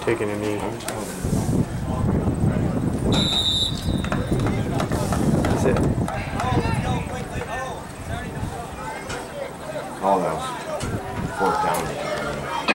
Taking a knee. That's it. Oh, that was